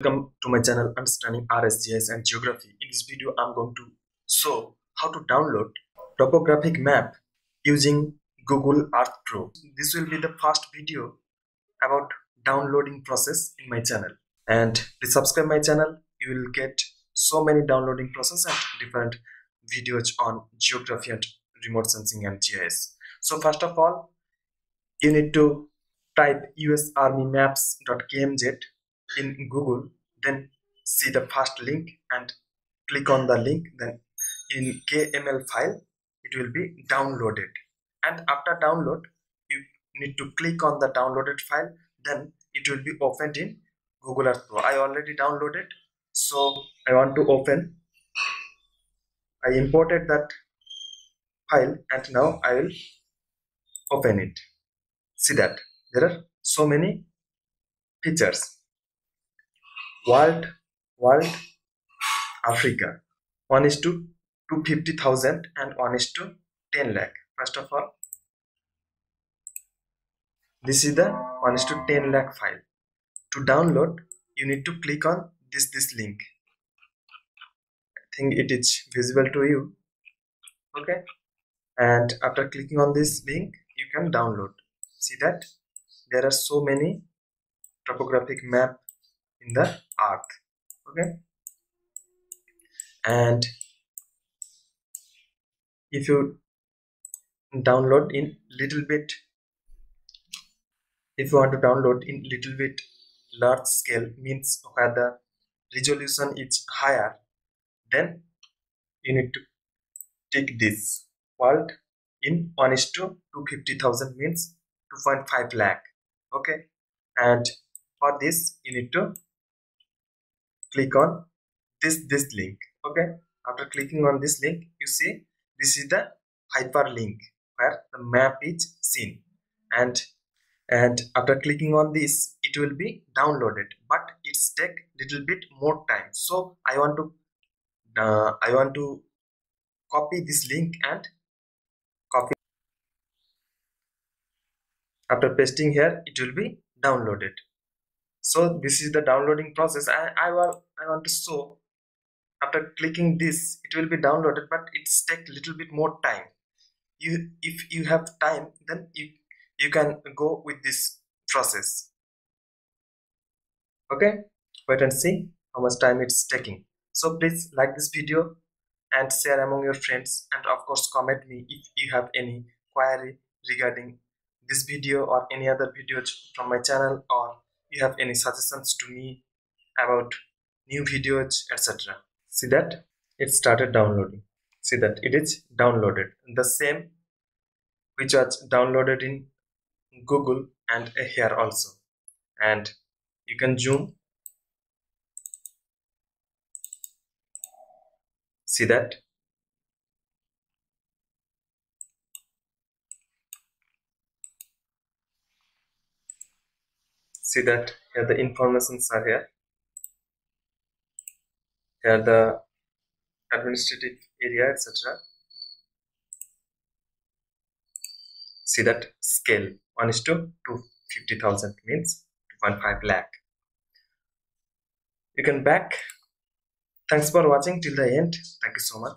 Welcome to my channel Understanding RS-GIS and Geography. In this video, I'm going to show how to download topographic map using Google Earth Pro. This will be the first video about downloading process in my channel. And please subscribe my channel. You will get so many downloading process and different videos on geography and remote sensing and GIS. So first of all, you need to type usarmymaps.kmz in Google, then see the first link and click on the link. Then in KML file, it will be downloaded. And after download, you need to click on the downloaded file. Then it will be opened in Google Earth Pro. I already downloaded, so I want to open. I imported that file and now I will open it. See that there are so many features world world africa. 1 is to 250,000 and 1 is to 10 lakh. First of all this is the 1 is to 10 lakh file. To download you need to click on this this link. I think it is visible to you. Okay. And after clicking on this link you can download. See that? There are so many topographic map in the earth okay? And if you download in little bit if you want to download in little bit large scale means where the resolution is higher then you need to take this world in 1 is to 250,000 means 2.5 lakh okay? And for this you need to click on this this link. Okay? After clicking on this link you see this is the hyperlink where the map is seen. And and after clicking on this it will be downloaded. But it's take little bit more time. So i want to uh, i want to copy this link and copy. After pasting here it will be downloaded so this is the downloading process. I, I will I want to show after clicking this it will be downloaded but it's take little bit more time. You if you have time then you you can go with this process. Okay? Wait and see how much time it's taking. So please like this video and share among your friends. And of course comment me if you have any query regarding this video or any other videos from my channel or you have any suggestions to me about new videos etc see that? It started downloading. See that? It is downloaded. The same which was downloaded in google and here also. And you can zoom. See that see that here the informations are here. Here the administrative area etc see that scale 1 is to 250,000 means 2.5 lakh. You can back. Thanks for watching till the end. Thank you so much